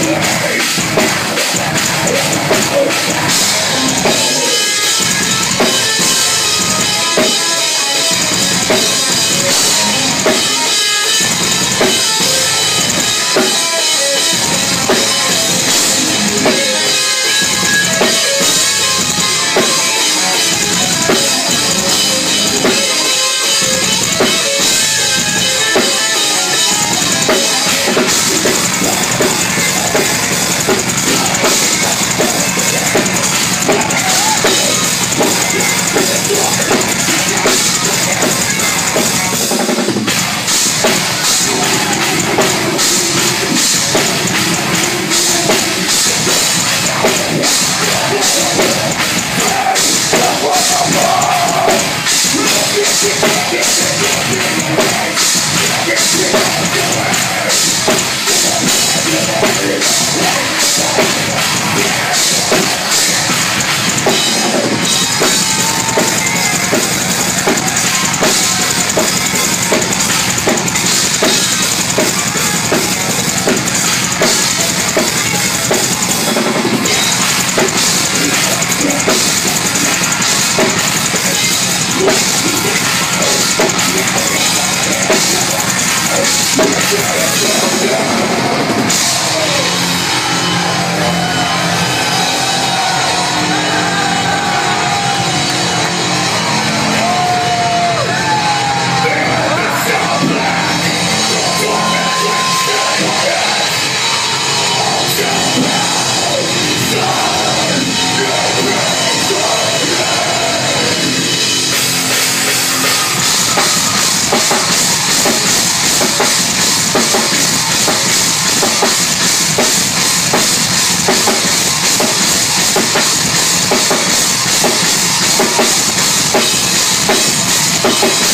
Yeah. Yeah. Is